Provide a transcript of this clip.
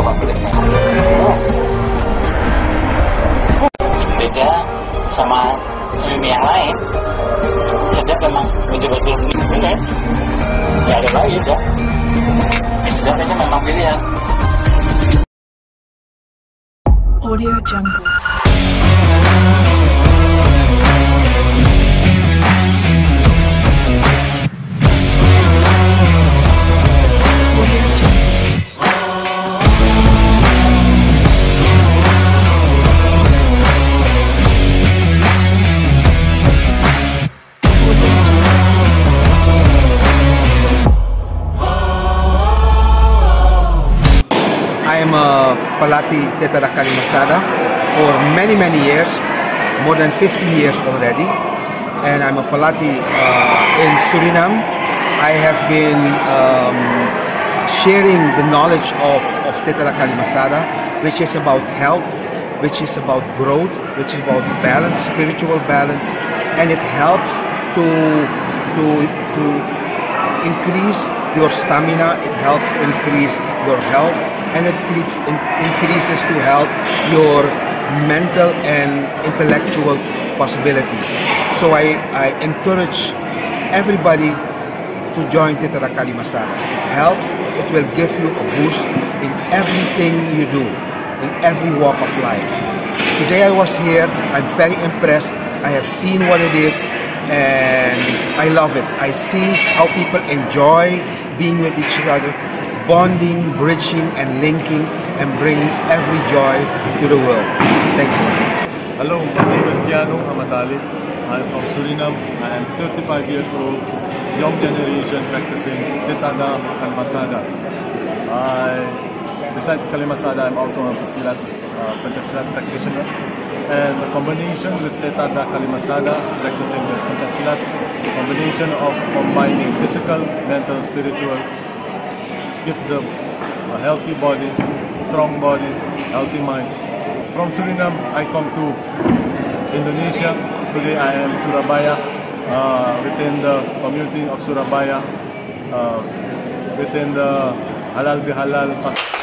coba boleh saya. Oh. Beda sama mie yang lain. Sedap memang betul-betul mie kan. Gak ada lagi udah. Mie sedap aja memang pilihan. Audio Jungle. I am a Palati Tetada Kalimasada for many, many years, more than 50 years already. And I'm a Palati uh, in Suriname. I have been um, sharing the knowledge of, of Tetada Kalimasada, which is about health, which is about growth, which is about balance, spiritual balance, and it helps to, to, to increase your stamina, it helps increase your health, and it increases to help your mental and intellectual possibilities. So I, I encourage everybody to join Tetada Kalimasada. It helps, it will give you a boost in everything you do, in every walk of life. Today I was here, I'm very impressed. I have seen what it is and I love it. I see how people enjoy being with each other, bonding, bridging, and linking, and bringing every joy to the world. Thank you. Hello, my name is Giano Amatali. I'm from Suriname. I am 35 years old, young generation practicing Tetada Kalimasada. I, besides Kalimasada, I'm also a Silat, uh, practitioner. And the combination with Tetada Kalimasada, practicing the Pencak Silat, the combination of combining physical, mental, spiritual, gives them a healthy body, strong body, healthy mind. From Suriname, I come to Indonesia. Today I am Surabaya, uh, within the community of Surabaya, uh, within the Halal Bihalal Pas-